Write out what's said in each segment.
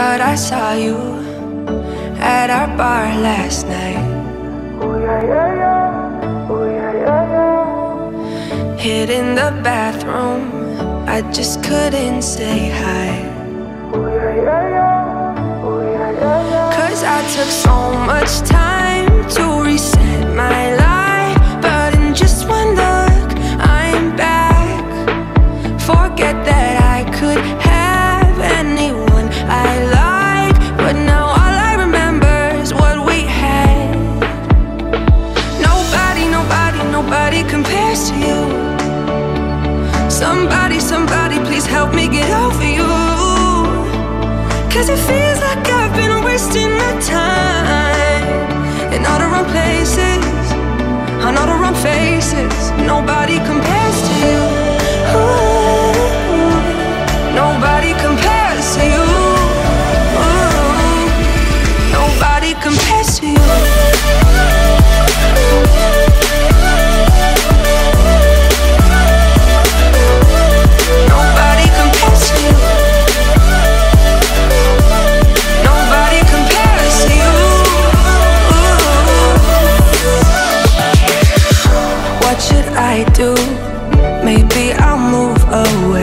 Thought I saw you at our bar last night. Ooh, yeah, yeah, yeah. Ooh, yeah, yeah, yeah. Hid in the bathroom, I just couldn't say hi. Ooh yeah yeah yeah, ooh yeah yeah Cause I took so much time Somebody, somebody, please help me get over you. Cause it feels like I've been wasting my time in all the wrong places, on all the wrong faces. Nobody compares to you. Should I do? Maybe I'll move away.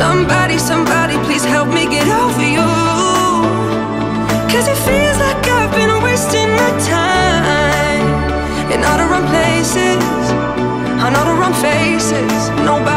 Somebody, somebody, please help me get over you. Cause it feels like I've been wasting my time in all the wrong places, on all the wrong faces. Nobody